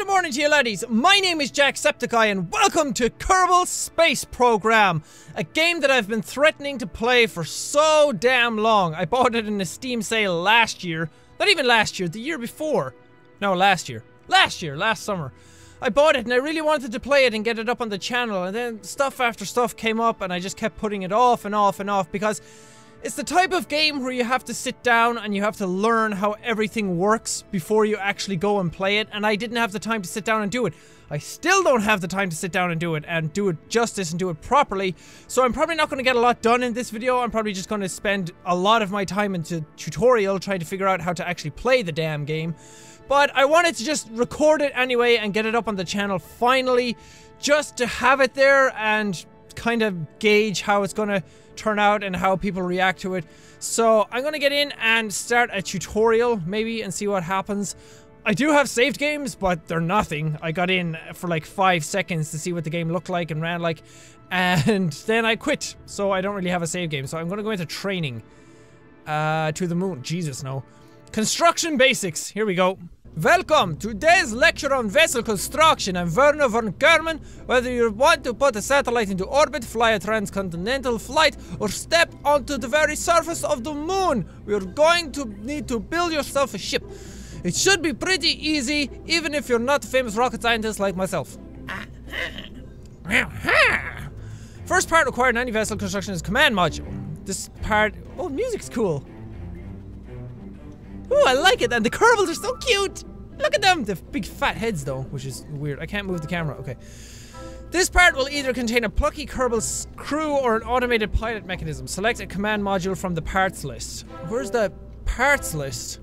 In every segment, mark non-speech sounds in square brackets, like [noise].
Good morning to you laddies, my name is Jack Jacksepticeye and welcome to Kerbal Space Program, a game that I've been threatening to play for so damn long. I bought it in a Steam sale last year, not even last year, the year before. No, last year. Last year, last summer. I bought it and I really wanted to play it and get it up on the channel and then stuff after stuff came up and I just kept putting it off and off and off because it's the type of game where you have to sit down and you have to learn how everything works before you actually go and play it, and I didn't have the time to sit down and do it. I still don't have the time to sit down and do it and do it justice and do it properly, so I'm probably not going to get a lot done in this video. I'm probably just going to spend a lot of my time into tutorial trying to figure out how to actually play the damn game. But I wanted to just record it anyway and get it up on the channel finally, just to have it there and kind of gauge how it's going to turn out and how people react to it. So I'm gonna get in and start a tutorial maybe and see what happens. I do have saved games, but they're nothing. I got in for like five seconds to see what the game looked like and ran like, [laughs] and then I quit. So I don't really have a save game. So I'm gonna go into training. Uh, to the moon. Jesus, no. Construction basics. Here we go. Welcome! to Today's lecture on vessel construction. I'm Werner von Kerman. Whether you want to put a satellite into orbit, fly a transcontinental flight, or step onto the very surface of the moon, we're going to need to build yourself a ship. It should be pretty easy, even if you're not a famous rocket scientist like myself. First part required in any vessel construction is command module. This part... Oh, music's cool. Ooh, I like it, and the Kerbals are so cute! Look at them! The big fat heads, though, which is weird. I can't move the camera. Okay. This part will either contain a plucky Kerbal crew or an automated pilot mechanism. Select a command module from the parts list. Where's the parts list?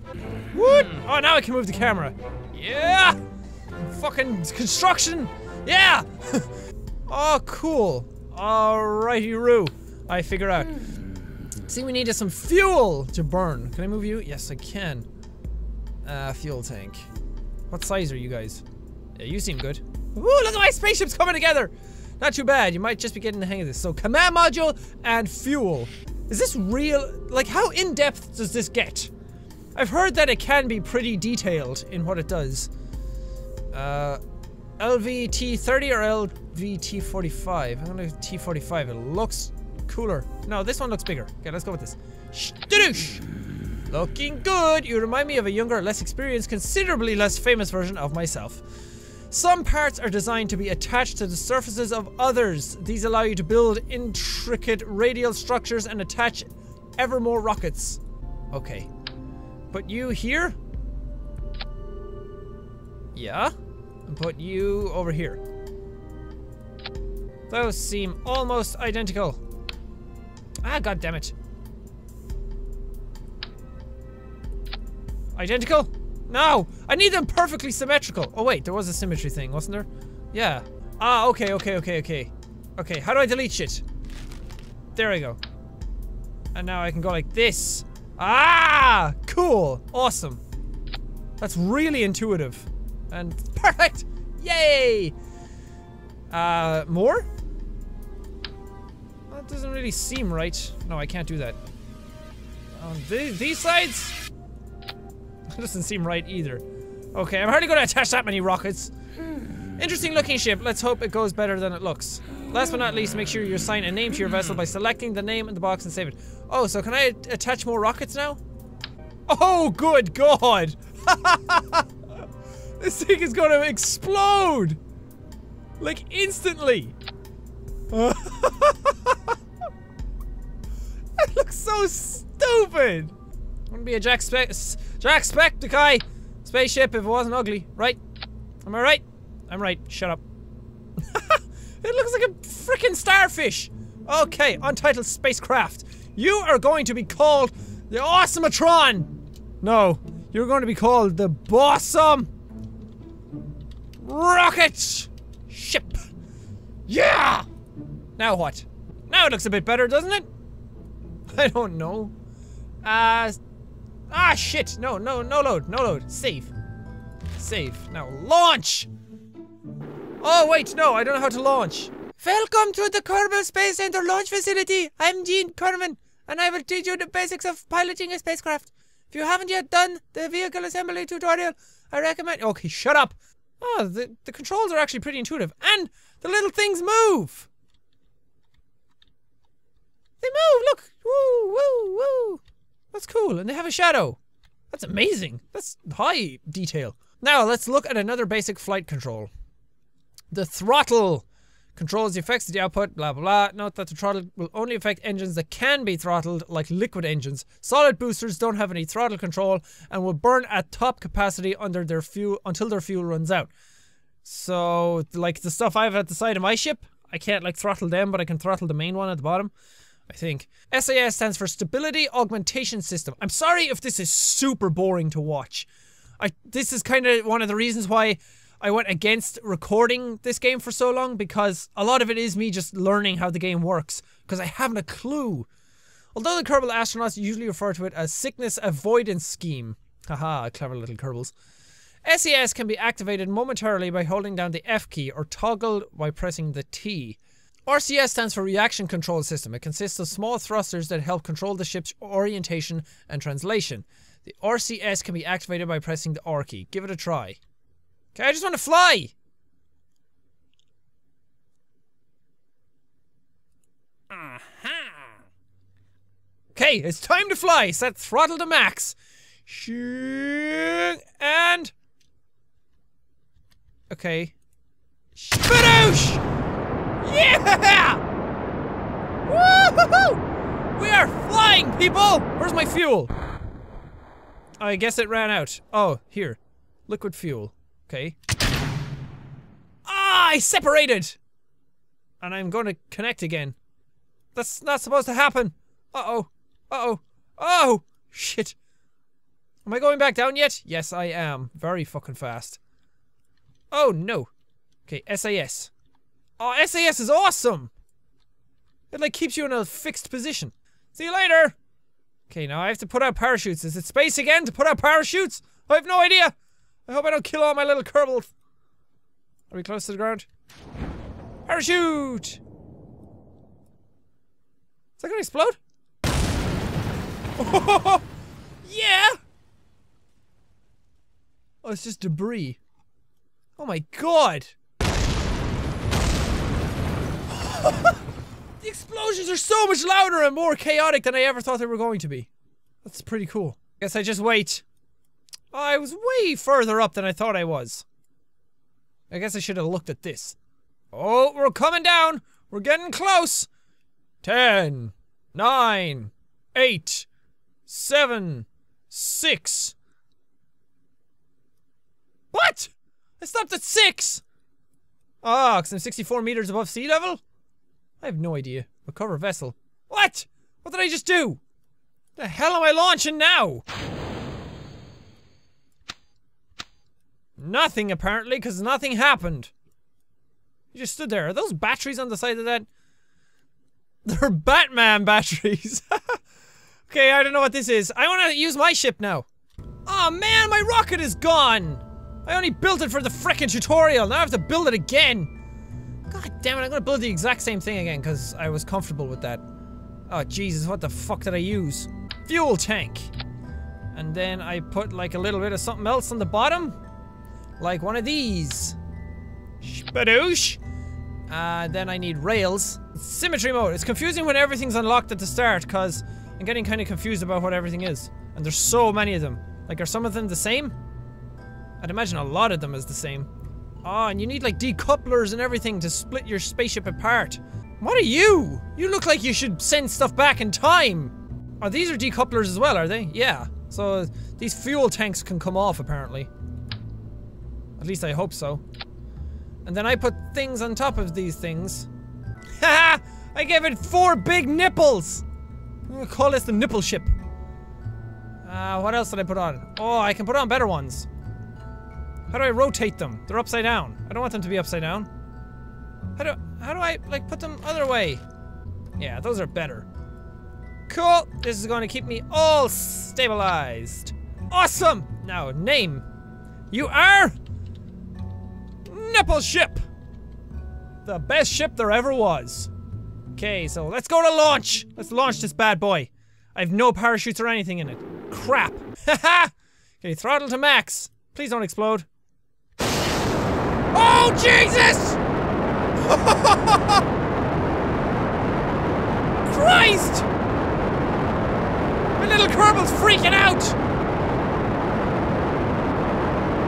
What? Hmm. Oh, now I can move the camera. Yeah! Fucking construction! Yeah! [laughs] oh, cool. Alrighty, Roo. I figure out. Hmm. See, we needed some fuel to burn. Can I move you? Yes, I can. Uh, fuel tank. What size are you guys? Yeah, you seem good. Ooh, look at my spaceships coming together! Not too bad, you might just be getting the hang of this. So, command module and fuel. Is this real? Like, how in-depth does this get? I've heard that it can be pretty detailed in what it does. Uh, LVT30 or LVT45? I'm gonna T45. It looks cooler. No, this one looks bigger. Okay, let's go with this. Shadoosh! Looking good! You remind me of a younger, less experienced, considerably less famous version of myself. Some parts are designed to be attached to the surfaces of others. These allow you to build intricate radial structures and attach ever more rockets. Okay. Put you here? Yeah? And put you over here. Those seem almost identical. Ah, god damn it. Identical? No! I need them perfectly symmetrical. Oh wait, there was a symmetry thing, wasn't there? Yeah. Ah, okay, okay, okay, okay. Okay, how do I delete shit? There we go. And now I can go like this. Ah! Cool! Awesome. That's really intuitive. And [laughs] perfect! Yay! Uh, more? Doesn't really seem right. No, I can't do that. Um, On th these sides? [laughs] That doesn't seem right either. Okay, I'm hardly going to attach that many rockets. Interesting looking ship. Let's hope it goes better than it looks. Last but not least, make sure you assign a name to your vessel by selecting the name in the box and save it. Oh, so can I attach more rockets now? Oh, good god! [laughs] this thing is going to explode! Like, instantly! [laughs] [laughs] that looks so stupid! Wouldn't be a Jack Spec- Jack Specticeye spaceship if it wasn't ugly, right? Am I right? I'm right. Shut up. [laughs] it looks like a freaking starfish. Okay, untitled spacecraft. You are going to be called the Awesomatron. No, you're going to be called the Bossum Rocket Ship. Yeah. Now what? Now it looks a bit better, doesn't it? [laughs] I don't know. Uh, Ah, shit! No, no, no load, no load. Save. Save. Now, launch! Oh, wait, no, I don't know how to launch. Welcome to the Kerbal Space Center launch facility. I'm Gene Kerman, and I will teach you the basics of piloting a spacecraft. If you haven't yet done the vehicle assembly tutorial, I recommend- Okay, shut up! Oh, the, the controls are actually pretty intuitive. And the little things move! They move, look! Woo, woo, woo! That's cool, and they have a shadow. That's amazing. That's high detail. Now, let's look at another basic flight control. The throttle controls the effects of the output, blah blah blah. Note that the throttle will only affect engines that can be throttled, like liquid engines. Solid boosters don't have any throttle control and will burn at top capacity under their fuel until their fuel runs out. So, like the stuff I have at the side of my ship, I can't like throttle them, but I can throttle the main one at the bottom. I think. SAS stands for Stability Augmentation System. I'm sorry if this is super boring to watch. I this is kind of one of the reasons why I went against recording this game for so long because a lot of it is me just learning how the game works because I haven't a clue. Although the Kerbal astronauts usually refer to it as sickness avoidance scheme. Haha, clever little Kerbals. SAS can be activated momentarily by holding down the F key or toggled by pressing the T. RCS stands for Reaction Control System. It consists of small thrusters that help control the ship's orientation and translation. The RCS can be activated by pressing the R key. Give it a try. Okay, I just want to fly! Uh-huh. Okay, it's time to fly. Set throttle to max. Shing And... Okay. Yeah! Woohoo! We are flying, people! Where's my fuel? I guess it ran out. Oh, here. Liquid fuel. Okay. Ah, I separated! And I'm going to connect again. That's not supposed to happen. Uh-oh. Uh-oh. Oh! Shit. Am I going back down yet? Yes, I am. Very fucking fast. Oh, no. Okay, SAS. Oh, SAS is awesome! It, like, keeps you in a fixed position. See you later! Okay, now I have to put out parachutes. Is it space again to put out parachutes? I have no idea! I hope I don't kill all my little Kerbals. Are we close to the ground? Parachute! Is that gonna explode? Oh, [laughs] yeah! Oh, it's just debris. Oh my god! [laughs] the explosions are so much louder and more chaotic than I ever thought they were going to be. That's pretty cool. Guess I just wait. Oh, I was way further up than I thought I was. I guess I should have looked at this. Oh, we're coming down. We're getting close. Ten, nine, eight, seven, six. What? I stopped at six. Ah, oh, because I'm 64 meters above sea level? I have no idea. Recover vessel. What? What did I just do? The hell am I launching now? Nothing, apparently, because nothing happened. You just stood there. Are those batteries on the side of that? [laughs] They're Batman batteries. [laughs] okay, I don't know what this is. I want to use my ship now. Oh man, my rocket is gone! I only built it for the frickin' tutorial. Now I have to build it again. God damn it, I'm gonna build the exact same thing again because I was comfortable with that. Oh Jesus, what the fuck did I use? Fuel tank. And then I put like a little bit of something else on the bottom. Like one of these. Spadoosh. Uh, then I need rails. Symmetry mode. It's confusing when everything's unlocked at the start because I'm getting kind of confused about what everything is. And there's so many of them. Like, are some of them the same? I'd imagine a lot of them is the same. Oh, and you need like decouplers and everything to split your spaceship apart. What are you? You look like you should send stuff back in time. Oh, these are decouplers as well, are they? Yeah. So these fuel tanks can come off apparently. At least I hope so. And then I put things on top of these things. [laughs] Haha! I gave it four big nipples! Call this the nipple ship. Uh, what else did I put on? Oh, I can put on better ones. How do I rotate them? They're upside down. I don't want them to be upside down. How do how do I like put them other way? Yeah, those are better. Cool. This is going to keep me all stabilized. Awesome. Now name. You are Nipple Ship. The best ship there ever was. Okay, so let's go to launch. Let's launch this bad boy. I have no parachutes or anything in it. Crap. [laughs] Haha. okay, throttle to max. Please don't explode. Jesus! [laughs] Christ! My little Kerbal's freaking out!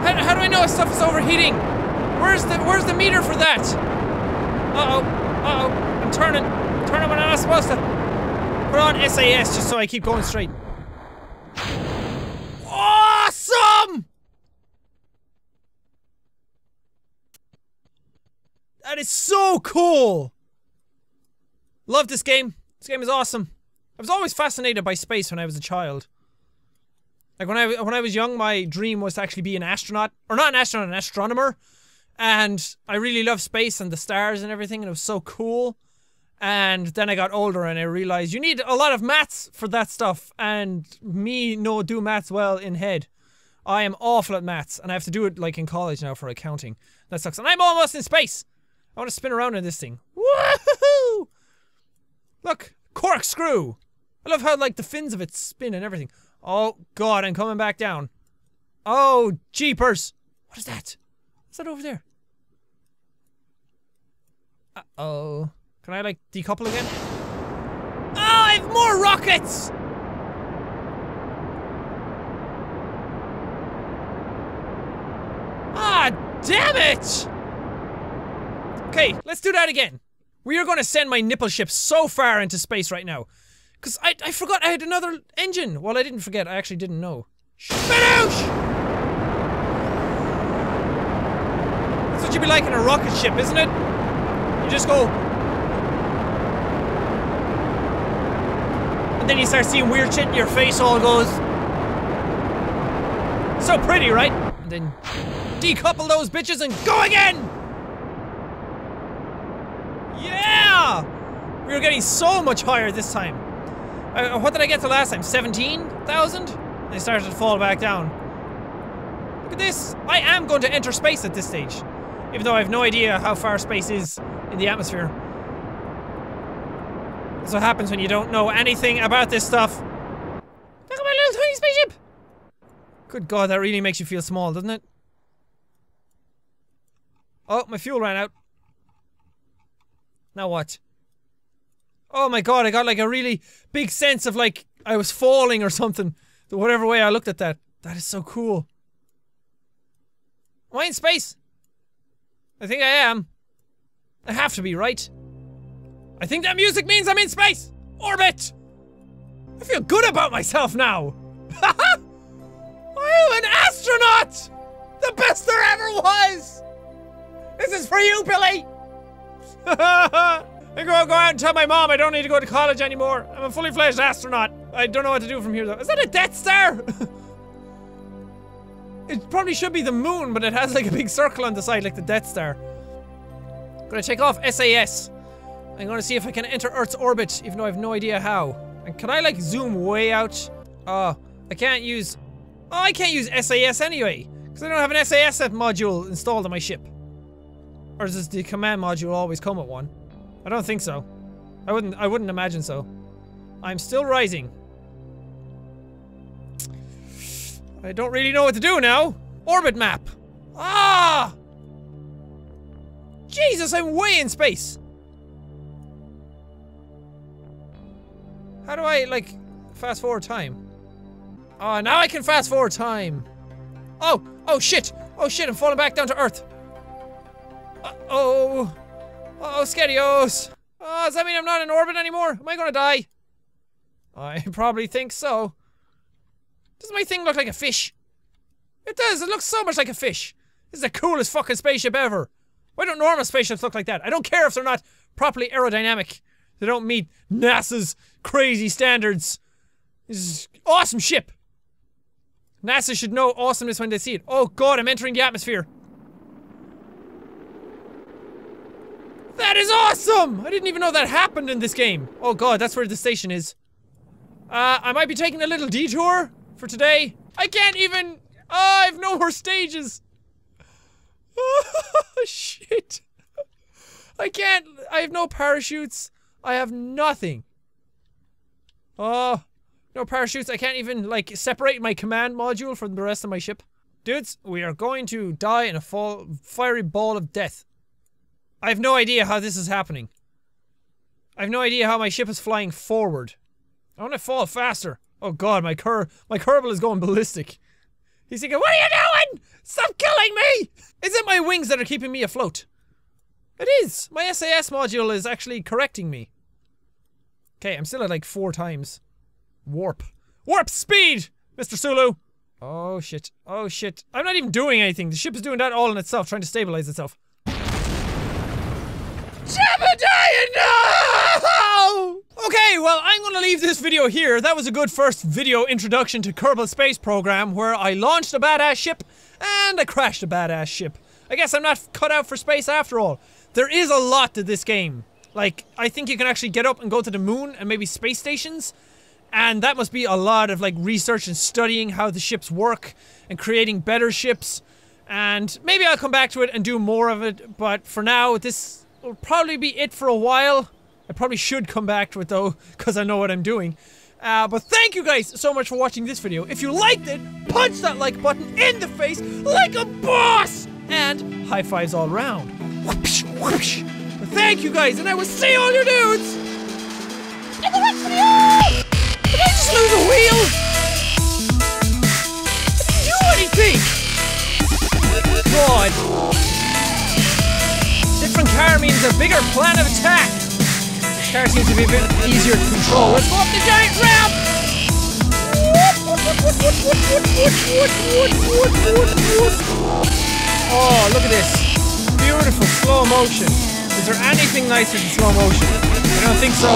How, how do I know if stuff is overheating? Where's the where's the meter for that? Uh-oh. Uh-oh. I'm turning. I'm Turning when I'm not supposed to. Put on SAS just so I keep going straight. Awesome! That is so cool! Love this game. This game is awesome. I was always fascinated by space when I was a child. Like when I when I was young, my dream was to actually be an astronaut, or not an astronaut, an astronomer. And I really loved space and the stars and everything, and it was so cool. And then I got older and I realized you need a lot of maths for that stuff. And me no do maths well in head. I am awful at maths, and I have to do it like in college now for accounting. That sucks. And I'm almost in space. I want to spin around in this thing. Woohoo! Look, corkscrew. I love how like the fins of it spin and everything. Oh god, I'm coming back down. Oh, jeepers. What is that? What's that over there? Uh-oh. Can I like decouple again? Oh, I have more rockets! Ah, damn it! Okay, let's do that again. We are going to send my nipple ship so far into space right now. Because I, I forgot I had another engine. Well, I didn't forget. I actually didn't know. Spanoosh! That's what you'd be like in a rocket ship, isn't it? You just go... And then you start seeing weird shit and your face all goes... So pretty, right? And then decouple those bitches and go again! Yeah! We were getting so much higher this time. Uh, what did I get to last time? 17,000? They started to fall back down. Look at this! I am going to enter space at this stage. Even though I have no idea how far space is in the atmosphere. That's what happens when you don't know anything about this stuff. Look at my little tiny spaceship! Good god, that really makes you feel small, doesn't it? Oh, my fuel ran out. Now what? Oh my god, I got like a really big sense of like I was falling or something. Whatever way I looked at that. That is so cool. Am I in space? I think I am. I have to be, right? I think that music means I'm in space! Orbit! I feel good about myself now! [laughs] I am an astronaut! The best there ever was! This is for you, Billy! [laughs] I go, go out and tell my mom I don't need to go to college anymore. I'm a fully fledged astronaut. I don't know what to do from here though. Is that a Death Star? [laughs] it probably should be the moon, but it has like a big circle on the side like the Death Star. Gonna take off SAS. I'm gonna see if I can enter Earth's orbit, even though I have no idea how. And can I like zoom way out? Oh, I can't use... Oh, I can't use SAS anyway. Because I don't have an SAS module installed on my ship. Or does the command module always come with one? I don't think so. I wouldn't I wouldn't imagine so. I'm still rising. I don't really know what to do now. Orbit map. Ah! Jesus, I'm way in space. How do I, like, fast forward time? Oh, now I can fast forward time. Oh, oh shit. Oh shit, I'm falling back down to Earth. Uh oh. Uh oh, SpaghettiOs. Oh, does that mean I'm not in orbit anymore? Am I gonna die? I [laughs] probably think so. Does my thing look like a fish? It does, it looks so much like a fish. This is the coolest fucking spaceship ever. Why don't normal spaceships look like that? I don't care if they're not properly aerodynamic. They don't meet NASA's crazy standards. This is awesome ship. NASA should know awesomeness when they see it. Oh god, I'm entering the atmosphere. That is awesome! I didn't even know that happened in this game. Oh god, that's where the station is. Uh, I might be taking a little detour for today. I can't even- Oh, I have no more stages! [laughs] Shit. I can't- I have no parachutes. I have nothing. Oh, no parachutes. I can't even, like, separate my command module from the rest of my ship. Dudes, we are going to die in a fall, fiery ball of death. I have no idea how this is happening. I have no idea how my ship is flying forward. I want to fall faster. Oh god, my cur my Kerbal is going ballistic. He's thinking, What are you doing? Stop killing me! Is it my wings that are keeping me afloat? It is! My SAS module is actually correcting me. Okay, I'm still at like four times. Warp. Warp speed! Mr. Sulu! Oh shit. Oh shit. I'm not even doing anything. The ship is doing that all in itself, trying to stabilize itself. Jebediah, no! Okay, well, I'm gonna leave this video here. That was a good first video introduction to Kerbal Space Program where I launched a badass ship and I crashed a badass ship. I guess I'm not cut out for space after all. There is a lot to this game. Like, I think you can actually get up and go to the moon and maybe space stations. And that must be a lot of like research and studying how the ships work and creating better ships. And maybe I'll come back to it and do more of it. But for now, this will probably be it for a while. I probably should come back to it though, because I know what I'm doing. Uh, but thank you guys so much for watching this video. If you liked it, punch that like button in the face like a boss! And high fives all around. Whoosh, whoosh. But thank you guys, and I will see all your dudes in the next video! Did I just lose a wheel? Didn't do anything! God. Car means a bigger plan of attack. This car seems to be a bit easier to control. Let's go up the giant ramp! Oh, look at this. Beautiful slow motion. Is there anything nicer than slow motion? I don't think so.